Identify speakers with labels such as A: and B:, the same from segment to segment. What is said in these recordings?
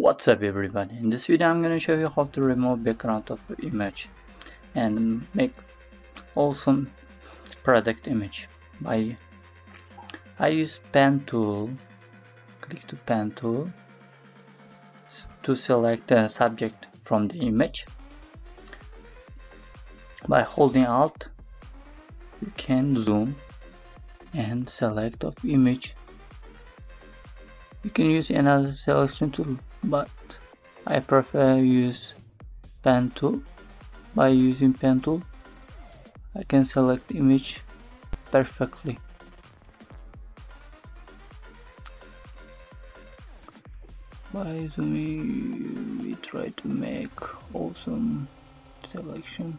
A: What's up everybody, in this video I'm gonna show you how to remove background of image and make awesome product image. By I use pen tool click to pen tool to select the subject from the image. By holding alt you can zoom and select of image. You can use another selection tool but I prefer use pen tool. By using pen tool I can select image perfectly. By zooming we try to make awesome selection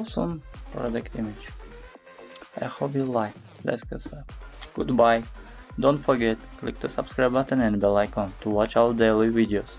A: awesome product image. I hope you like. Let's get started. Goodbye. Don't forget, click the subscribe button and bell icon to watch our daily videos.